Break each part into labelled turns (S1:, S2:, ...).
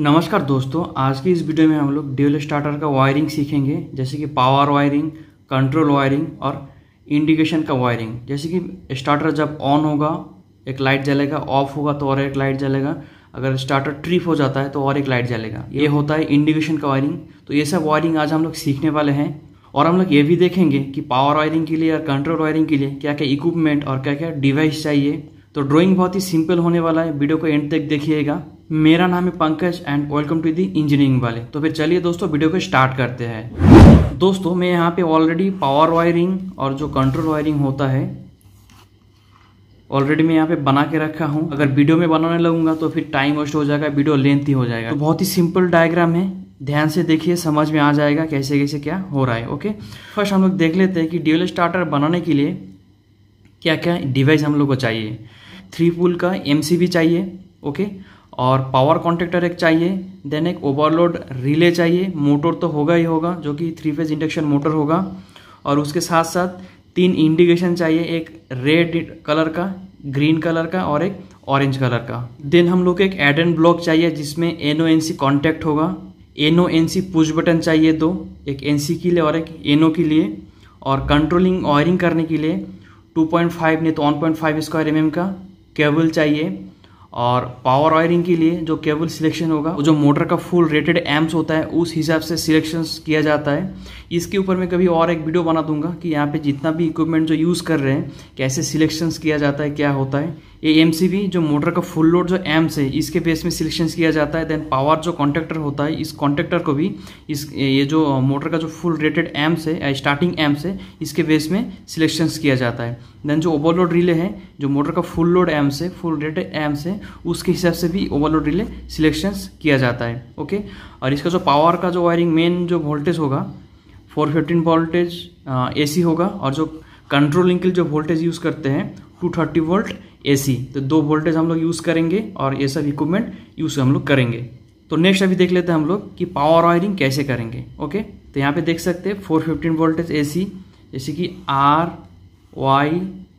S1: नमस्कार दोस्तों आज की इस वीडियो में हम लोग ड्यूल स्टार्टर का वायरिंग सीखेंगे जैसे कि पावर वायरिंग कंट्रोल वायरिंग और इंडिकेशन का वायरिंग। जैसे कि स्टार्टर जब ऑन होगा एक लाइट जलेगा ऑफ़ होगा तो और एक लाइट जलेगा। अगर स्टार्टर ट्रिप हो जाता है तो और एक लाइट जलेगा। ये होता है इंडिकेशन का वायरिंग। तो ये सब वायरिंग आज हम लोग सीखने वाले हैं। और हम लोग ये भी देखेंगे कि पावर वायरिंग के लिए और कंट्रोल वायरिंग के लिए क्या क्या इक्विपमेंट और क्या क्या डिवाइस चाहिए। तो ड्राइंग बहुत ही सिंपल होने वाला है। वीडियो को एंड तक देखिएगा। मेरा नाम है Pankaj and welcome to the engineering वाले। तो फिर चलिए दोस्तों वीडियो को स्टार्ट करते हैं। दोस्तों, मैं यहाँ पे ऑलरेडी पावर वायरिंग और जो कंट्रोल वायरिंग होता है ऑलरेडी मैं यहाँ पे बना के रखा हूँ। अगर वीडियो में बनाने लगूँगा तो फिर टाइम वेस्ट हो जाएगा वीडियो लेंथी हो जाएगा। तो बहुत ही सिंपल डायग्राम है। ध्यान से देखिए, समझ में आ जाएगा कैसे कैसे क्या हो रहा है ओके फ़र्स्ट हम लोग देख लेते हैं कि ड्यूल स्टार्टर बनाने के लिए क्या क्या डिवाइस हम लोग को चाहिए। थ्री पुल का एम चाहिए ओके और पावर कॉन्टेक्टर एक चाहिए देन एक ओवरलोड रिले चाहिए मोटर तो होगा ही होगा, जो कि थ्री फ़ेज़ इंडक्शन मोटर होगा। और उसके साथ साथ तीन इंडिकेशन चाहिए, एक रेड कलर का ग्रीन कलर का और एक ऑरेंज कलर का। देन हम लोग को एक एड एंड ब्लॉक चाहिए, जिसमें N O N C contact होगा। N O N C push button चाहिए दो, एक एन सी के लिए और एक एन ओ के लिए। और कंट्रोलिंग वायरिंग करने के लिए 2.5 नहीं तो 1.5 स्क्वायर एम का केबल चाहिए। और पावर वायरिंग के लिए जो केबल सिलेक्शन होगा, वो जो मोटर का फुल रेटेड एम्स होता है, उस हिसाब से सिलेक्शन किया जाता है। इसके ऊपर मैं कभी और एक वीडियो बना दूँगा कि यहाँ पे जितना भी इक्विपमेंट जो यूज़ कर रहे हैं, कैसे सिलेक्शंस किया जाता है, क्या होता है। ये एम जो मोटर का फुल लोड जो एम्स है, इसके बेस में सिलेक्शन किया जाता है। देन पावर जो कॉन्ट्रेक्टर होता है, इस कॉन्ट्रेक्टर को भी, इस, ये जो मोटर का जो फुल रेटेड एम्स है स्टार्टिंग एम्स है, इसके बेस में सिलेक्शन किया जाता है। देन जो ओवरलोड रिले है, जो मोटर का फुल लोड एम्स है फुल रेटेड एम्स है, उसके हिसाब से भी ओवरलोड रिले सिलेक्शन किया जाता है ओके और इसका जो पावर का जो वायरिंग मेन जो वोल्टेज होगा four fifteen voltage A C होगा और जो कंट्रोलिंग के लिए जो वोल्टेज यूज़ करते हैं टू थर्टी वोल्ट एसी तो दो वोल्टेज हम लोग यूज़ करेंगे और ये सब इक्विपमेंट यूज़ हम लोग करेंगे। तो नेक्स्ट अभी देख लेते हैं हम लोग कि पावर वायरिंग कैसे करेंगे ओके तो यहाँ पे देख सकते हैं four fifteen voltage A C जैसे कि आर वाई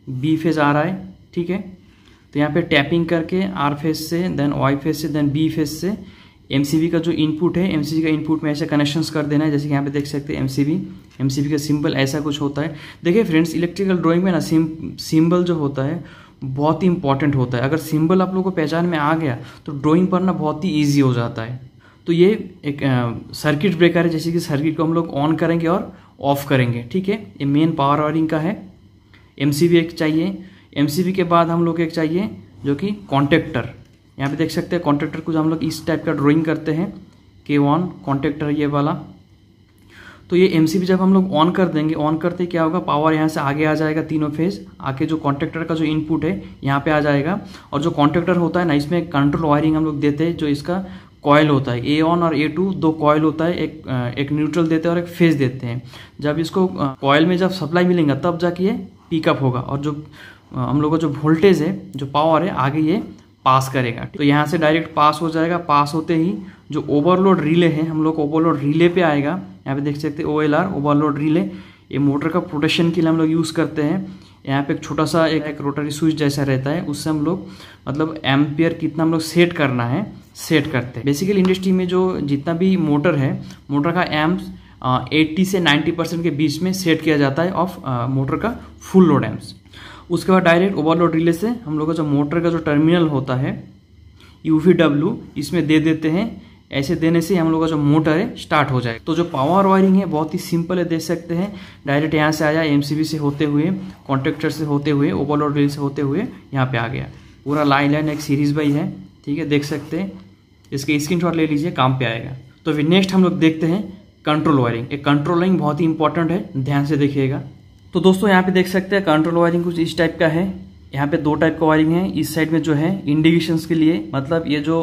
S1: बी फ़ेज़ आ रहा है, ठीक है? तो यहाँ पे टैपिंग करके आर फ़ेज़ से देन वाई फ़ेज़ से देन बी फ़ेज़ से MCB का जो इनपुट है एम का इनपुट में ऐसे कनेक्शंस कर देना है, जैसे कि यहाँ पे देख सकते हैं एम सी का सिंबल ऐसा कुछ होता है। देखिए फ्रेंड्स इलेक्ट्रिकल ड्राइंग में ना सिंबल जो होता है, बहुत ही इंपॉर्टेंट होता है। अगर सिंबल आप लोग को पहचान में आ गया तो ड्राइंग करना बहुत ही ईजी हो जाता है। तो ये एक सर्किट ब्रेकर है, जैसे कि सर्किट को हम लोग ऑन करेंगे और ऑफ़ करेंगे। ठीक है? ये मेन पावर वायरिंग का है। MCB एक चाहिए। MCB के बाद हम लोग एक चाहिए, जो कि कॉन्टेक्टर यहाँ पे देख सकते हैं कॉन्ट्रेक्टर को हम लोग इस टाइप का ड्राइंग करते हैं के वन कॉन्ट्रेक्टर ये वाला। तो ये एमसीबी जब हम लोग ऑन कर देंगे ऑन करते क्या होगा पावर यहाँ से आगे आ जाएगा तीनों फ़ेज़ आके जो कॉन्ट्रेक्टर का जो इनपुट है, यहाँ पे आ जाएगा। और जो कॉन्ट्रेक्टर होता है ना, इसमें कंट्रोल वायरिंग हम लोग देते हैं, जो इसका कॉयल होता है। ए ऑन और ए टू दो कॉयल होता है, एक एक न्यूट्रल देते हैं और एक फ़ेज़ देते हैं। जब इसको कॉयल में जब सप्लाई मिलेगा, तब जाके ये पिकअप होगा। और जो हम लोग का जो वोल्टेज है, जो पावर है, आगे ये पास करेगा। तो यहाँ से डायरेक्ट पास हो जाएगा। पास होते ही जो ओवरलोड रिले है हम लोग ओवरलोड रिले पे आएगा। यहाँ पे देख सकते हैं O L R overload relay ये मोटर का प्रोटेक्शन के लिए हम लोग यूज़ करते हैं। यहाँ पे एक छोटा सा एक, एक रोटरी स्विच जैसा रहता है। उससे हम लोग मतलब एम्पियर कितना हम लोग सेट करना है सेट करते हैं। बेसिकली इंडस्ट्री में जो जितना भी मोटर है मोटर का एम्स एट्टी से नाइन्टी परसेंट के बीच में सेट किया जाता है ऑफ़ मोटर का फुल लोड एम्स उसके बाद डायरेक्ट ओवरलोड रिले से हम लोग का जो मोटर का जो टर्मिनल होता है यू इसमें दे देते हैं। ऐसे देने से हम लोग का जो मोटर है स्टार्ट हो जाए तो जो पावर वायरिंग है, बहुत ही सिंपल है, देख सकते हैं। डायरेक्ट यहाँ से आया एमसीबी से होते हुए कॉन्ट्रेक्टर से होते हुए ओवरलोड रिल से होते हुए यहाँ पे आ गया। पूरा लाइन लाइन एक सीरीज़ बाई है, ठीक है, देख सकते हैं। इसके स्क्रीन ले लीजिए, काम पे आएगा। तो फिर नेक्स्ट हम लोग देखते हैं कंट्रोल वायरिंग एक कंट्रोल वायरिंग बहुत ही इंपॉर्टेंट है, ध्यान से देखिएगा। तो दोस्तों, यहाँ पे देख सकते हैं कंट्रोल वायरिंग कुछ इस टाइप का है। यहाँ पे दो टाइप का वायरिंग है। इस साइड में जो है इंडिकेशन के लिए मतलब ये जो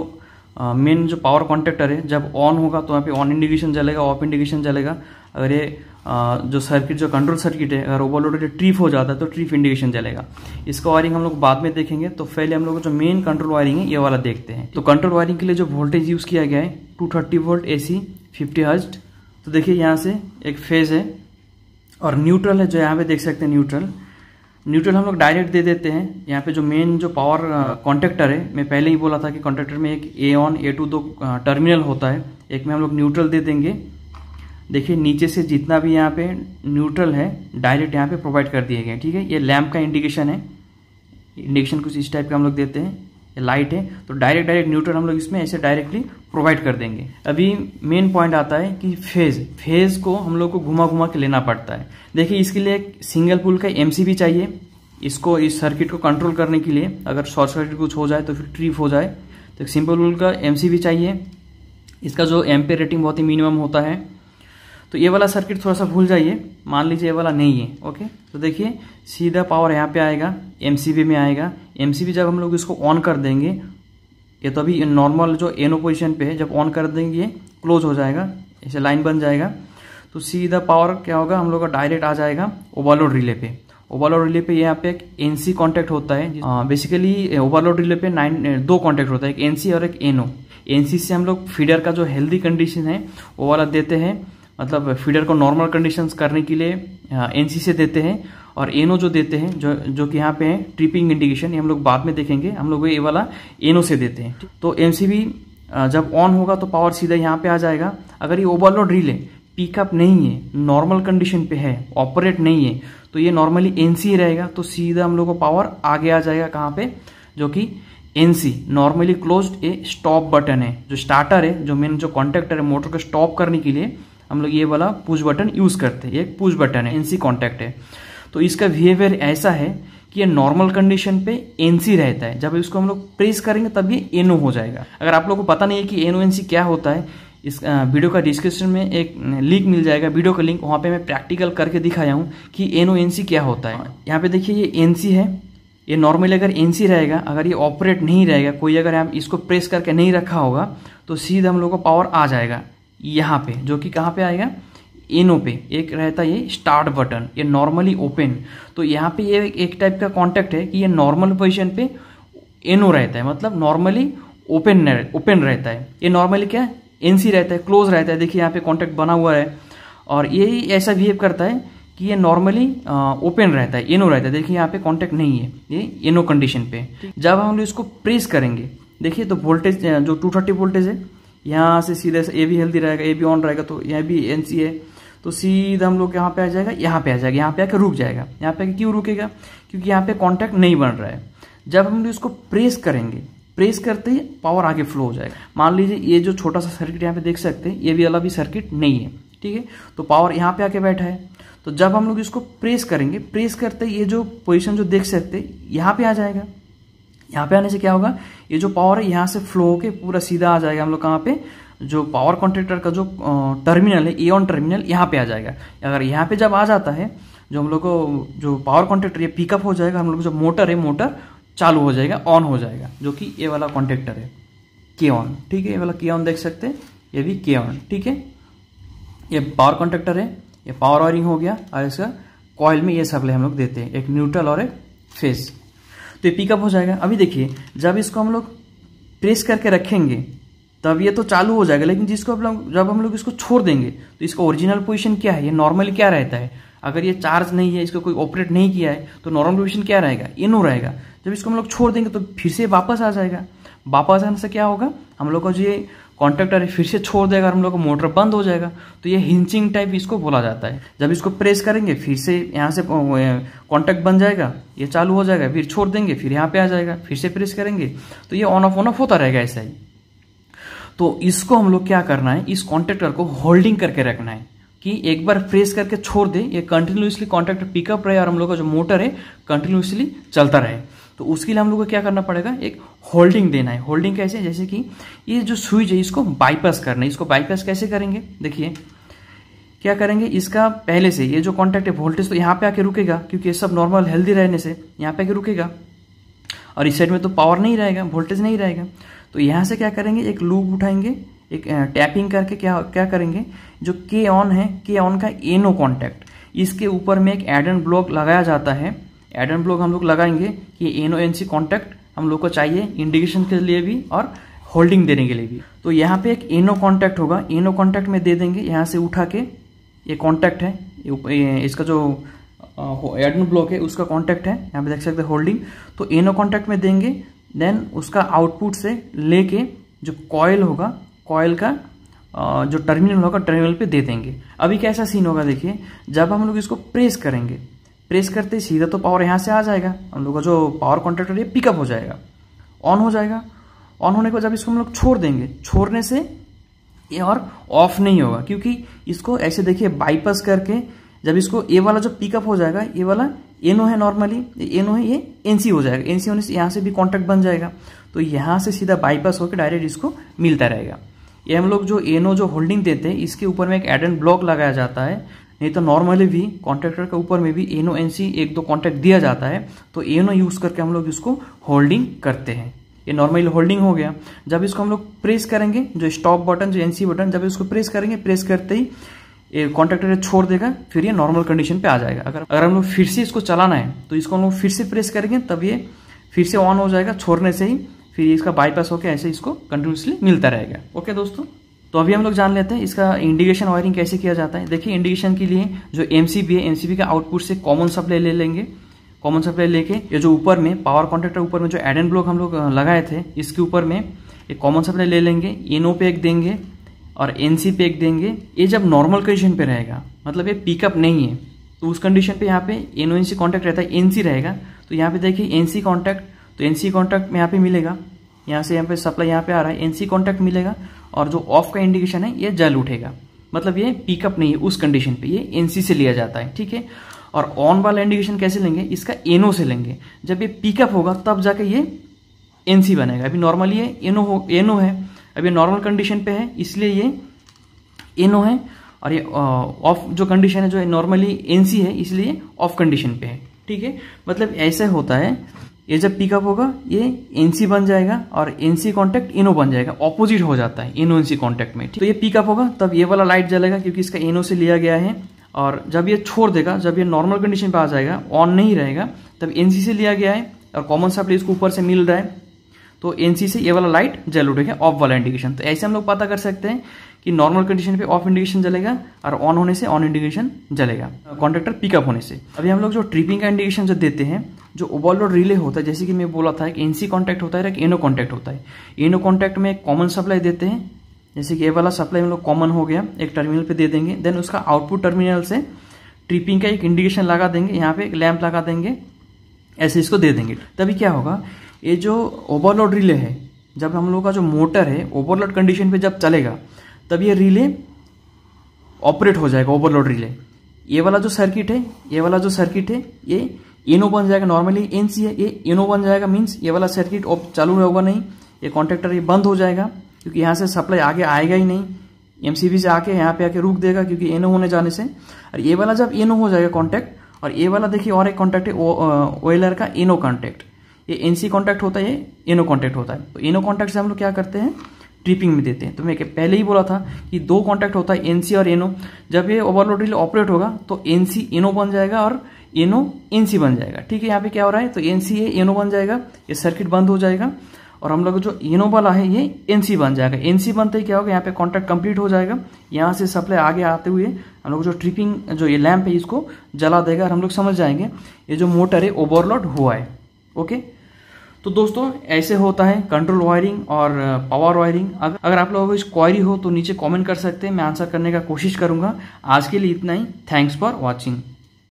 S1: मेन जो पावर कॉन्टेक्टर है, जब ऑन होगा तो यहाँ पे ऑन इंडिकेशन चलेगा ऑफ़ इंडिकेशन चलेगा। अगर ये जो सर्किट जो कंट्रोल सर्किट है, अगर ओवरलोड ट्रिप हो जाता है तो ट्रिप इंडिकेशन चलेगा। इसका वायरिंग हम लोग बाद में देखेंगे। तो पहले हम लोग जो मेन कंट्रोल वायरिंग है, ये वाला देखते हैं। तो कंट्रोल वायरिंग के लिए जो वोल्टेज यूज़ किया गया है two thirty volt A C fifty तो देखिए यहाँ से एक फ़ेज़ है। और न्यूट्रल है, जो यहाँ पे देख सकते हैं न्यूट्रल न्यूट्रल हम लोग डायरेक्ट दे देते हैं। यहाँ पे जो मेन जो पावर कॉन्टेक्टर है, मैं पहले ही बोला था कि कॉन्टेक्टर में एक ए ऑन ए टू दो टर्मिनल होता है। एक में हम लोग न्यूट्रल दे देंगे। देखिए, नीचे से जितना भी यहाँ पे न्यूट्रल है डायरेक्ट यहाँ पे प्रोवाइड कर दिए गए ठीक है? ये लैम्प का इंडिकेशन है। इंडिकेशन कुछ इस टाइप का हम लोग देते हैं। ये लाइट है। तो डायरेक्ट डायरेक्ट न्यूट्रल हम लोग इसमें ऐसे डायरेक्टली प्रोवाइड कर देंगे। अभी मेन पॉइंट आता है कि फ़ेज़ फ़ेज़ को हम लोग को घुमा घुमा के लेना पड़ता है। देखिए, इसके लिए एक सिंगल पुल का एमसीबी चाहिए। इसको, इस सर्किट को कंट्रोल करने के लिए अगर शॉर्ट सर्किट कुछ हो जाए तो फिर ट्रिप हो जाए तो सिंपल पुल का एमसीबी चाहिए। इसका जो एम्पे रेटिंग बहुत ही मिनिमम होता है। तो ये वाला सर्किट थोड़ा सा भूल जाइए। मान लीजिए ये वाला नहीं है ओके तो देखिए, सीधा पावर यहाँ पे आएगा एमसीबी में आएगा। एमसीबी जब हम लोग इसको ऑन कर देंगे ये तो अभी नॉर्मल जो एनो पोजिशन पे है, जब ऑन कर देंगे क्लोज हो जाएगा, ऐसे लाइन बन जाएगा। तो सीधा पावर क्या होगा? हम लोग का डायरेक्ट आ जाएगा ओवरलोड रिले पे। ओवरलोड रिले पे यहाँ पे एक एनसी कॉन्टेक्ट होता है बेसिकली ओवरलोड रिले पे नाइन दो कॉन्टेक्ट होता है, एक एनसी और एक एनो एनसी से हम लोग फीडर का जो हेल्दी कंडीशन है, वो वाला देते हैं मतलब फीडर को नॉर्मल कंडीशंस करने के लिए एनसी से देते हैं। और एनो जो देते हैं जो जो कि यहाँ पे है ट्रिपिंग इंडिकेशन ये हम लोग बाद में देखेंगे। हम लोग ये वाला एनो से देते हैं। तो एमसीबी जब ऑन होगा तो पावर सीधा यहाँ पे आ जाएगा। अगर ये ओवरलोड रील पिकअप नहीं है नॉर्मल कंडीशन पे है ऑपरेट नहीं है तो ये नॉर्मली एनसी रहेगा। तो सीधा हम लोग को पावर आगे आ जाएगा कहाँ पे? जो कि NC normally close a stop button है। जो स्टार्टर है जो मेन जो कॉन्टेक्टर है मोटर को स्टॉप करने के लिए हम लोग ये वाला पुश बटन यूज़ करते हैं। एक पुश बटन है एनसी कॉन्टैक्ट है। तो इसका बिहेवियर ऐसा है कि ये नॉर्मल कंडीशन पे एनसी रहता है। जब इसको हम लोग प्रेस करेंगे, तब ये एनो हो जाएगा। अगर आप लोगों को पता नहीं है कि एनो एनसी क्या होता है, इस वीडियो का डिस्क्रिप्शन में एक लिंक मिल जाएगा। वीडियो का लिंक वहाँ पे मैं प्रैक्टिकल करके दिखाया हूँ कि एनो एनसी क्या होता है। यहाँ पे देखिए, ये एनसी है। ये नॉर्मली अगर एनसी रहेगा, अगर ये ऑपरेट नहीं रहेगा, कोई अगर हम इसको प्रेस करके नहीं रखा होगा तो सीधा हम लोग को पावर आ जाएगा यहाँ पे, जो कि कहाँ पे आएगा? एनो पे, एक रहता है ये स्टार्ट बटन ये नॉर्मली ओपन तो यहाँ पे ये एक टाइप का कॉन्टेक्ट है कि ये नॉर्मल पोजिशन पे एनो रहता है मतलब नॉर्मली ओपन ओपन रहता है। ये नॉर्मली क्या है? एनसी रहता है क्लोज रहता है। देखिए यहाँ पे कॉन्टेक्ट बना हुआ है। और ये ऐसा बिहेव करता है कि ये नॉर्मली ओपन रहता है एनो रहता है। देखिए यहाँ पे कॉन्टेक्ट नहीं है, ये एनो कंडीशन पे। जब हम लोग इसको प्रेस करेंगे, देखिए तो वोल्टेज जो 230 वोल्टेज है, यहाँ से सीधे ए भी हेल्दी रहेगा ए भी ऑन रहेगा तो यहाँ भी एन सी है। तो सीधा हम लोग यहाँ पे आ जाएगा, यहाँ पे आ जाएगा, यहाँ पे आकर रुक जाएगा। यहाँ पे क्यों रुकेगा? क्योंकि यहाँ पे कॉन्टैक्ट नहीं बन रहा है। जब हम लोग इसको प्रेस करेंगे प्रेस करते ही पावर आगे फ्लो हो जाएगा। मान लीजिए ये जो छोटा सा सर्किट यहाँ पे देख सकते हैं, ये भी वाला भी सर्किट नहीं है, ठीक है? तो पावर यहाँ पे आके बैठा है। तो जब हम लोग इसको प्रेस करेंगे प्रेस करते ये जो पोजिशन जो देख सकते यहाँ पे आ जाएगा। यहाँ पे आने से क्या होगा? ये जो पावर है, यहाँ से फ्लो होके पूरा सीधा आ जाएगा हम लोग कहाँ पे? जो पावर कॉन्ट्रेक्टर का जो टर्मिनल है ए ऑन टर्मिनल यहाँ पे आ जाएगा। अगर यहाँ पे जब आ जाता है, जो हम लोग को, जो पावर कॉन्ट्रेक्टर ये पिकअप हो जाएगा, हम लोग जो मोटर है मोटर चालू हो जाएगा ऑन हो जाएगा, जो कि ये वाला कॉन्ट्रेक्टर है के ऑन ठीक है, ये वाला के ऑन देख सकते हैं, ये भी के ऑन ठीक है? ये पावर कॉन्ट्रेक्टर है, ये पावर वायरिंग हो गया, और इसका कॉयल में ये सप्लाई हम लोग देते हैं, एक न्यूट्रल और एक फेस तो ये पिकअप हो जाएगा। अभी देखिए, जब इसको हम लोग प्रेस करके रखेंगे तब ये तो चालू हो जाएगा, लेकिन जिसको हम लोग जब हम लोग इसको छोड़ देंगे तो इसका ओरिजिनल पोजीशन क्या है? ये नॉर्मली क्या रहता है? अगर ये चार्ज नहीं है, इसको कोई ऑपरेट नहीं किया है तो नॉर्मल पोजिशन क्या रहेगा? इनो रहेगा। जब इसको हम लोग छोड़ देंगे तो फिर से वापस आ जाएगा। वापस आने से क्या होगा? हम लोग का जो ये कॉन्ट्रेक्टर फिर से छोड़ देगा हम लोग का मोटर बंद हो जाएगा। तो ये हिंचिंग टाइप इसको बोला जाता है। जब इसको प्रेस करेंगे, फिर से यहाँ से कॉन्टैक्ट बन जाएगा, ये चालू हो जाएगा, फिर छोड़ देंगे, फिर यहाँ पे आ जाएगा, फिर से प्रेस करेंगे तो ये ऑन ऑफ़ ऑन ऑफ़ होता रहेगा ऐसा ही। तो इसको हम लोग क्या करना है, इस कॉन्ट्रेक्टर को होल्डिंग करके रखना है कि एक बार प्रेस करके छोड़ दे, ये कंटिन्यूसली कॉन्ट्रेक्टर पिकअप रहे और हम लोग का जो मोटर है कंटिन्यूसली चलता रहे। तो उसके लिए हम लोग को क्या करना पड़ेगा, एक होल्डिंग देना है। होल्डिंग कैसे? जैसे कि ये जो स्विच है, इसको बाईपास करना है। इसको बाईपास कैसे करेंगे? देखिए, क्या करेंगे? इसका पहले से ये जो कॉन्टैक्ट है वोल्टेज तो यहाँ पे आके रुकेगा, क्योंकि ये सब नॉर्मल हेल्दी रहने से यहाँ पे आके रुकेगा। और इस साइड में तो पावर नहीं रहेगा वोल्टेज नहीं रहेगा। तो यहाँ से क्या करेंगे? एक लूप उठाएँगे, एक टैपिंग करके क्या क्या करेंगे? जो के ऑन है के ऑन का एनो कॉन्टैक्ट इसके ऊपर में एक एडन ब्लॉक लगाया जाता है। एडन ब्लॉक हम लोग लगाएँगे कि एनो एन सी कॉन्टैक्ट हम लोग को चाहिए इंडिकेशन के लिए भी और होल्डिंग देने के लिए भी। तो यहाँ पे एक एनो कॉन्टैक्ट होगा। एनो कॉन्टैक्ट में दे देंगे, यहाँ से उठा के ये कॉन्टैक्ट है। इसका जो एडन ब्लॉक है, उसका कॉन्टैक्ट है। यहाँ पे देख सकते हैं होल्डिंग तो एनो कॉन्टैक्ट में देंगे देन उसका आउटपुट से लेके जो कॉयल होगा कॉयल का जो टर्मिनल होगा टर्मिनल पे दे देंगे। अभी कैसा सीन होगा देखिए, जब हम लोग इसको प्रेस करेंगे प्रेस करते सीधा तो पावर यहाँ से आ जाएगा। हम लोग का जो पावर कॉन्ट्रैक्टर है पिकअप हो जाएगा। ऑन हो जाएगा। ऑन होने के बाद जब इसको हम लोग छोड़ देंगे, छोड़ने से ये और ऑफ़ नहीं होगा, क्योंकि इसको ऐसे देखिए बाईपास करके जब इसको ए वाला जो पिकअप हो जाएगा, ये वाला एनो है नॉर्मली एनो है, ये एनसी हो जाएगा। एनसी होने से यहाँ से भी कॉन्टैक्ट बन जाएगा। तो यहाँ से सीधा बाईपास होकर डायरेक्ट इसको मिलता रहेगा। ये हम लोग जो एनो जो होल्डिंग देते हैं, इसके ऊपर में एक एडेंट ब्लॉक लगाया जाता है। नहीं तो नॉर्मली भी कॉन्ट्रैक्टर के ऊपर में भी एनो एनसी एक दो कॉन्ट्रैक्ट दिया जाता है। तो एनो यूज़ करके हम लोग इसको होल्डिंग करते हैं। ये नॉर्मली होल्डिंग हो गया। जब इसको हम लोग प्रेस करेंगे, जो स्टॉप बटन जो एनसी बटन जब इसको प्रेस करेंगे प्रेस करते ही ये कॉन्ट्रैक्टर छोड़ देगा, फिर ये नॉर्मल कंडीशन पे आ जाएगा। अगर अगर हम लोग फिर से इसको चलाना है तो इसको हम लोग फिर से प्रेस करेंगे, तब ये फिर से ऑन हो जाएगा, छोड़ने से ही फिर इसका बाईपास होकर ऐसे इसको कंटिन्यूसली मिलता रहेगा। ओके दोस्तों? तो अभी हम लोग जान लेते हैं इसका इंडिकेशन वायरिंग कैसे किया जाता है। देखिए इंडिकेशन के लिए जो एमसीबी है एमसीबी का आउटपुट से कॉमन सप्लाई ले लेंगे। कॉमन सप्लाई लेके ये जो ऊपर में पावर कॉन्ट्रेक्टर ऊपर में जो एडन ब्लॉक हम लोग लगाए थे, इसके ऊपर में एक कॉमन सप्लाई ले लेंगे एनओ पे एक देंगे और एन सी पे एक देंगे, ये जब नॉर्मल कंडीशन पे रहेगा मतलब ये पिकअप नहीं है तो उस कंडीशन पे यहाँ पे एनओ एनसी कॉन्टैक्ट रहता है एन सी रहेगा तो यहाँ पे देखिए एनसी कॉन्टैक्ट तो एनसी कॉन्टैक्ट में यहाँ पे मिलेगा, यहाँ से यहाँ पे सप्लाई यहाँ पे आ रहा है एन सी कॉन्टैक्ट मिलेगा, और जो ऑफ़ का इंडिकेशन है, ये जल उठेगा मतलब ये पिकअप नहीं है उस कंडीशन पे, ये एनसी से लिया जाता है, ठीक है? और ऑन वाला इंडिकेशन कैसे लेंगे, इसका एनो से लेंगे, जब ये पिकअप होगा, तब जाके ये एनसी बनेगा, अभी नॉर्मली ये एनो हो एनो है अभी नॉर्मल कंडीशन पे है, इसलिए ये एनो है और ये ऑफ़ जो कंडीशन है, जो नॉर्मली एनसी है, इसलिए ऑफ़ कंडीशन पे है, ठीक है? मतलब ऐसे होता है, ये जब पिकअप होगा, ये एनसी बन जाएगा और एनसी कॉन्टैक्ट इनो बन जाएगा ऑपोजिट हो जाता है इनो एनसी कॉन्टैक्ट में तो ये पिकअप होगा, तब ये वाला लाइट जलेगा क्योंकि इसका इनो से लिया गया है और जब ये छोड़ देगा, जब ये नॉर्मल कंडीशन पे आ जाएगा ऑन नहीं रहेगा, तब एनसी से लिया गया है और कॉमन सप्लाई इसको ऊपर से मिल रहा है तो एनसी से ये वाला लाइट जल उठेगा ऑफ़ वाला इंडिकेशन तो ऐसे हम लोग पता कर सकते हैं कि नॉर्मल कंडीशन पे ऑफ़ इंडिकेशन जलेगा और ऑन होने से ऑन इंडिकेशन जलेगा। कॉन्ट्रेक्टर पिकअप होने से। अभी हम लोग जो ट्रिपिंग का इंडिकेशन जो देते हैं, जो ओवरलोड रिले होता है, जैसे कि मैं बोला था, एक एनसी कॉन्टैक्ट होता है एक एनो कॉन्टैक्ट होता है। एनो कॉन्टैक्ट में एक कॉमन सप्लाई देते हैं। जैसे कि ये वाला सप्लाई हम लोग कॉमन हो गया, एक टर्मिनल पे दे देंगे देन उसका आउटपुट टर्मिनल से ट्रिपिंग का एक इंडिकेशन लगा देंगे, यहाँ पे एक लैंप लगा देंगे, ऐसे इसको दे देंगे। तभी क्या होगा ये जो ओवरलोड रिले है, जब हम लोग का जो मोटर है ओवरलोड कंडीशन पे जब चलेगा, तब ये रिले ऑपरेट हो जाएगा ओवरलोड रिले ये वाला जो सर्किट है, ये वाला जो सर्किट है, ये एनो बन जाएगा नॉर्मली एनसी है ये एनो बन जाएगा मीन्स ये वाला सर्किट चालू होगा, नहीं, ये कॉन्ट्रेक्टर ये बंद हो जाएगा, क्योंकि यहाँ से सप्लाई आगे आएगा ही नहीं. एमसीबी से आके, यहाँ पे आके रुक देगा, क्योंकि एनो होने जाने से. और ये वाला जब एनो हो जाएगा कॉन्टैक्ट और ये वाला देखिए और एक कॉन्टैक्ट है ओएलर का एनो कॉन्टैक्ट ये एनसी कॉन्टैक्ट होता है, ये एनो कॉन्टैक्ट होता है। तो एनो कॉन्टैक्ट से हम लोग क्या करते हैं? ट्रिपिंग में देते हैं। तो मैं पहले ही बोला था कि दो कॉन्टैक्ट होता है एनसी और एनो जब ये ओवरलोड रिले ऑपरेट होगा तो एनसी एनो बन जाएगा और एनो एनसी बन जाएगा। ठीक है, यहाँ पे क्या हो रहा है? तो एनसी है एनो बन जाएगा, ये सर्किट बंद हो जाएगा और हम लोग जो एनो वाला है, ये एनसी बन जाएगा। एनसी बनते ही क्या होगा? यहाँ पे कॉन्ट्रैक्ट कंप्लीट हो जाएगा। यहाँ से सप्लाई आगे आते हुए हम लोग जो ट्रिपिंग जो ये लैंप है, इसको जला देगा और हम लोग समझ जाएँगे, ये जो मोटर है ओवरलोड हुआ है। ओके तो दोस्तों, ऐसे होता है कंट्रोल वायरिंग और पावर वायरिंग अगर अगर आप लोगों को क्वारी हो तो नीचे कमेंट कर सकते हैं, मैं आंसर करने का कोशिश करूँगा। आज के लिए इतना ही। Thanks for watching